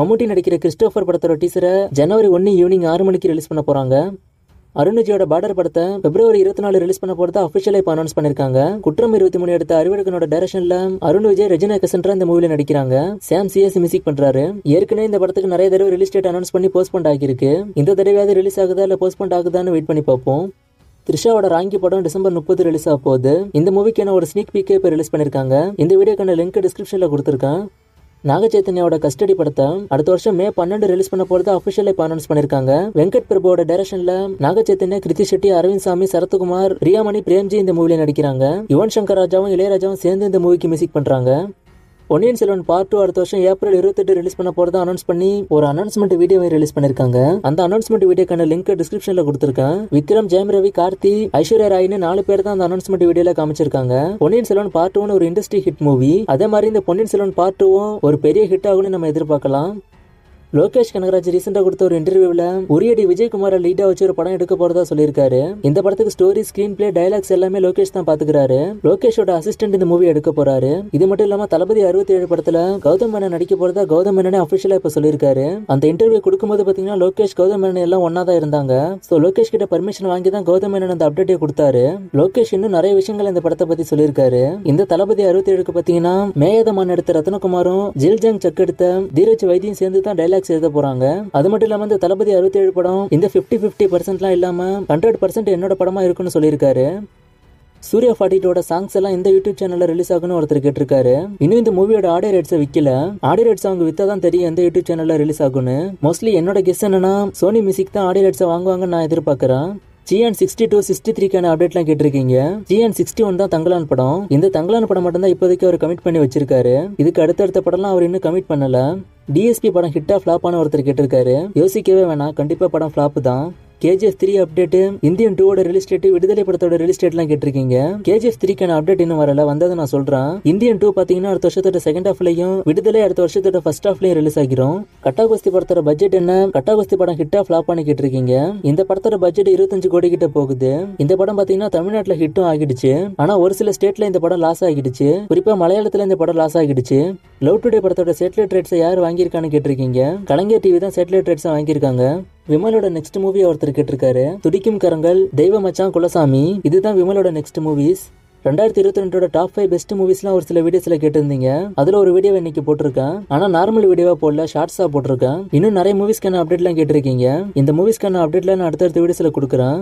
மம்முட்டி நடிக்கிற கிறிஸ்டோபர் படத்தோட டீசரை ஜனவரி ஒன்று ஈவினிங் ஆறு மணிக்கு ரிலீஸ் பண்ண போறாங்க. அருணுஜியோட பார்டர் படத்தை பிப்ரவரி இருபத்தி நாலு ரிலீஸ் பண்ண போறதா அஃபிஷியலாக இப்போ அனௌன்ஸ் பண்ணிருக்காங்க. குற்றம் இருபத்தி மூணு எடுத்த அறிவடுக்கனோட டைரக்ஷன்ல அருண் விஜய் ரெஜினா கசன்ட்ரா இந்த மூவில நடிக்கிறாங்க. சாம் சிஎஸ் மியூசிக் பண்றாரு. ஏற்கனவே இந்த படத்துக்கு நிறைய தடவை ரிலீஸ் டேட் அனௌன்ஸ் பண்ணி போஸ்ட்போன் ஆகியிருக்கு. இந்த தடவையாவது ரிலீஸ் ஆகுதா இல்ல போஸ்ட்போன் ஆகுதான்னு வெயிட் பண்ணி பார்ப்போம். த்ரிஷாவோட ராங்கி படம் டிசம்பர் முப்பது ரிலீஸ் ஆக போகுது. இந்த மூவிக்கான ஒரு ஸ்னீக் பீக்கே இப்போ ரிலீஸ் பண்ணிருக்காங்க. இந்த வீடியோக்கான லிங்க் டிஸ்கிரிப்ஷன்ல கொடுத்துருக்கேன். நாகச்சைத்தன்யாவோட கஸ்டடி படத்தை அடுத்த வருஷம் மே பன்னெண்டு ரிலீஸ் பண்ண போறது அபிஷியலா அனௌன்ஸ் பண்ணிருக்காங்க. வெங்கட் பிரபுவோட டைரக்ஷன்ல நாகச்சைத்தன்யா கிருத்தி செட்டி அரவிந்த் சாமி சரத்குமார் ரியாமணி பிரேம்ஜி இந்த மூவில நடிக்கிறாங்க. யுவன் சங்கர் ராஜாவும் இளையராஜாவும் சேர்ந்து இந்த மூவிக்கு மியூசிக் பண்றாங்க. ஒன்னியன் செல்வன் பார்ட் டூ அடுத்த வருஷம் ஏப்ரல் இருபத்தெட்டு ரிலீஸ் பண்ண போறதா அனௌன்ஸ் பண்ணி ஒரு அனௌன்ஸ்மெண்ட் வீடியோவை ரிலீஸ் பண்ணிருக்காங்க. அந்த அனௌன்ஸ்மெண்ட் வீடியோக்கான லிங்க் டிஸ்கிரிப்ஷன்ல கொடுத்துருக்கேன். விக்ரம் ஜெயம் ரவி கார்த்தி ஐஸ்வர்யா ராய்னு நாலு பேர் தான் அந்த அனௌன்ஸ்மெண்ட் வீடியோல காமிச்சிருக்காங்க. பொன்னியின் செல்வன் பார்ட் ஒன் ஒரு இண்டஸ்ட்ரி ஹிட் மூவி அதே மாதிரி இந்த பொன்னியின் செல்வன் பார்ட் டூவும் ஒரு பெரிய ஹிட் ஆகும்னு நம்ம எதிர்பார்க்கலாம். லோகேஷ் கனகராஜ் ரீசெண்டா கொடுத்த ஒரு இன்டர்வியூல உரியடி விஜயகுமார லீடா வச்சு ஒரு படம் எடுக்க போறதா சொல்லியிருக்காரு. இந்த படத்துக்கு ஸ்டோரி ஸ்கிரீன் பிளே டைலாக்ஸ் எல்லாமே லோகேஷ் தான் பாத்துக்கிறாரு. லோகேஷோட அசிஸ்டன்ட் இந்த மூவி எடுக்க போறாரு. இது மட்டும் இல்லாம தளபதி அறுபத்தி ஏழு படத்துல கௌதம் மேனன் நடிக்க போறதா கௌதம் மேனனே அபிஷியலா இப்ப சொல்லியிருக்காரு. அந்த இன்டர்வியூ கொடுக்கும்போது பாத்தீங்கன்னா லோகேஷ் கௌதம் மேனன் எல்லாம் ஒன்னா தான் இருந்தாங்க. சோ லோகேஷ் கிட்ட பர்மிஷன் வாங்கி தான் கௌதம் மேனன் அந்த அப்டேட்டே கொடுத்தாரு. லோகேஷ் இன்னும் நிறைய விஷயங்கள் இந்த படத்தை பத்தி சொல்லியிருக்காரு. இந்த தளபதி அறுபத்தி ஏழுக்கு பாத்தீங்கன்னா மேயதமான் எடுத்த ரத்னகுமாரும் ஜில்ஜாங் சக் எடுத்த தீரஜ் வைத்தியம் சேர்ந்து தான் டைலாக்ஸ் எழுத போறாங்க? அது மட்டும் இல்லாம இந்த தளபதி அறுபத்தி ஏழு படம் இந்த பிப்டி பிப்டி பர்சன்ட்லாம் இல்லாம ஹண்ட்ரட் பர்சன்ட் என்னோட படமா இருக்குன்னு சொல்லியிருக்காரு. சூர்யா ஃபார்ட்டிட்டோட சாங்ஸ் எல்லாம் இந்த யூடியூப் சேனல்ல ரிலீஸ் ஆகும்னு ஒருத்தர் கேட்டிருக்காரு. இன்னும் இந்த மூவியோட ஆடியோ ரைட்ஸை விற்கல ஆடியோ ரைட்ஸ் அவங்க வித்தா தான் தெரியும் எந்த யூடியூப் சேனல்ல ரிலீஸ் ஆகும்னு. மோஸ்ட்லி என்னோட கெஸ் என்னன்னா சோனி மியூசிக் தான் ஆடியோ ரைட்ஸை வாங்குவாங்கன்னு நான் எதிர்பார்க்கறேன். ஜிஎன் சிக்ஸ்டி டூ சிக்ஸ்டி த்ரீக்கான அப்டேட்லாம் கேட்டிருக்கீங்க. ஜிஎன் சிக்ஸ்டி ஒன் தான் தங்கலான் படம். இந்த தங்கலான் படம் மட்டும் தான் இப்போதைக்கு அவர் கமிட் பண்ணி வச்சிருக்காரு. இதுக்கு அடுத்தடுத்த படம்லாம் அவர் இன்னும் கமிட் பண்ணல. டிஎஸ்பி படம் ஹிட்டா ஃபிளாப்பான ஒருத்தர் கேட்டிருக்காரு. யோசிக்கவே வேணாம். கண்டிப்பா படம் ஃபிளாப் தான். கேஜிஎஃப் த்ரீ அப்டேட் இந்தியன் டூவோட ரிலீஸ் டேட் விடுதலை படத்தோட ரிலீஸ் டேட்லாம் கேட்டிருக்கீங்க. கேஜிஎஃப் த்ரீக்கான அப்டேட் இன்னும் வரல. வந்ததை நான் சொல்றேன். இந்தியன் டூ பாத்தீங்கன்னா அடுத்த வருஷத்தோட செகண்ட் ஹாஃப்லயும் விடுதலை அடுத்த வருஷத்தோட ஃபர்ஸ்ட் ஹாஃப்லயும் ரிலீஸ் ஆகிரும். கட்டாகுஸ்தி படத்தோட பட்ஜெட் என்ன? கட்டாகுஸ்தி படம் ஹிட்டா பண்ணி கேட்டிருக்கீங்க. இந்த படத்தோட பட்ஜெட் இருபத்தஞ்சு கோடி கிட்ட போகுது. இந்த படம் பாத்தீங்கன்னா தமிழ்நாட்டுல ஹிட்டும் ஆகிடுச்சு. ஆனா ஒரு சில ஸ்டேட்ல இந்த படம் லாஸ் ஆகிடுச்சு. குறிப்பா மலையாளத்துல இந்த படம் லாஸ் ஆகிடுச்சு. லவ் டுடே படத்தோட சேட்டலைட் ரைட்ஸை யார் வாங்கியிருக்கான்னு கேட்டிருக்கீங்க? கலைஞர் டிவி தான் சேட்டலைட் ரைட்ஸை வாங்கியிருக்காங்க. விமலோட நெக்ஸ்ட் மூவி ஒருத்தர் கேட்டிருக்காரு. துடிக்கும் கரங்கள் தெய்வ மச்சான் குலசாமி. இதுதான் விமலோட நெக்ஸ்ட் மூவிஸ் ரெண்டாயிரத்தி இருபத்தி ரெண்டோட டாப் ஃபைவ் பெஸ்ட் மூவிஸ்லாம் ஒரு சில வீடியோஸில் கேட்டிருந்தீங்க. அதில் ஒரு வீடியோ இன்னைக்கு போட்டிருக்கேன். ஆனால் நார்மல் வீடியோவாக போடல ஷார்ட்ஸாக போட்டிருக்கேன். இன்னும் நிறைய மூவிஸ்க்கான அப்டேட்லாம் கேட்டிருக்கீங்க. இந்த மூவிஸ்க்கான அப்டேட்லாம் நான் அடுத்தடுத்த வீடியோஸில் கொடுக்குறேன்.